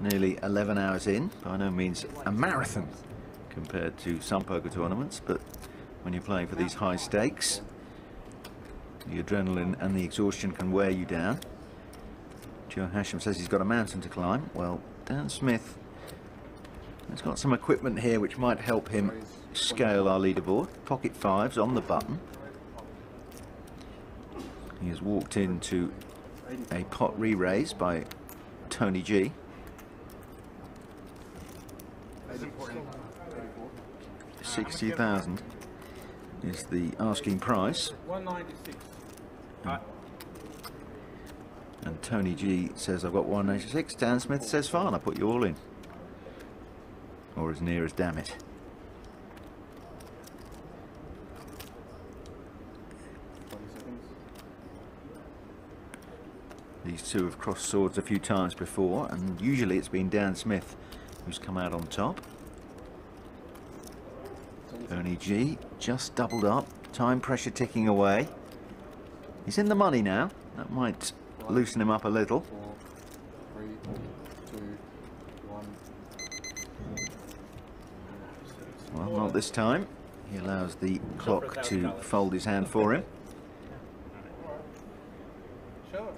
nearly 11 hours in. By no means a marathon compared to some poker tournaments, but when you're playing for these high stakes, the adrenaline and the exhaustion can wear you down. Joe Hachem says he's got a mountain to climb. Well, Dan Smith has got some equipment here which might help him scale our leaderboard. Pocket fives on the button. He has walked into a pot re-raise by Tony G. Sixty thousand is the asking price. 196. Mm. And Tony G says I've got 196. Dan Smith says fine, I'll put you all in. Or as near as damn it. These two have crossed swords a few times before, and usually it's been Dan Smith who's come out on top. Tony G just doubled up, time pressure ticking away. He's in the money now. That might loosen him up a little. Four, three, two, one. Well, not this time. He allows the clock to fold his hand for him. Show it.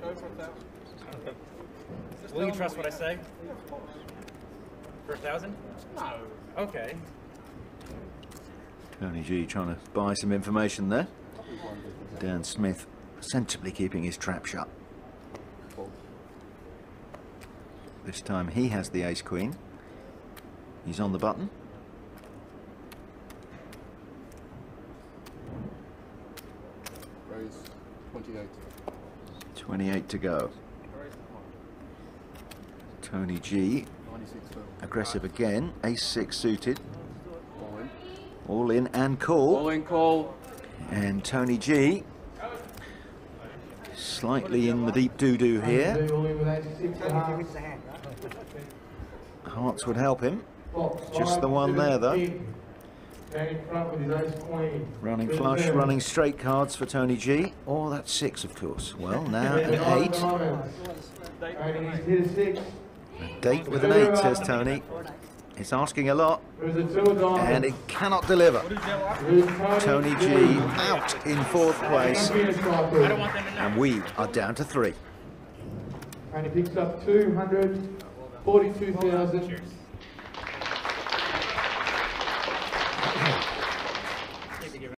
Show it for a thousand. Just Will you trust what I say? Yeah, of course. For a thousand? No. Okay. Tony G trying to buy some information there. Dan Smith sensibly keeping his trap shut. This time he has the ace queen. He's on the button. Raise 28. 28 to go. Tony G 96 total. Aggressive again. Ace six suited. All in. And call. All in call. And Tony G slightly in the deep doo-doo here. Hearts would help him. Just the one there, though. Running flush, running straight cards for Tony G. Oh, that's six, of course. Well, now an eight. A date with an eight, says Tony. It's asking a lot, and it cannot deliver. Tony G out in fourth place, and we are down to three. And he picks up two hundred forty-two thousand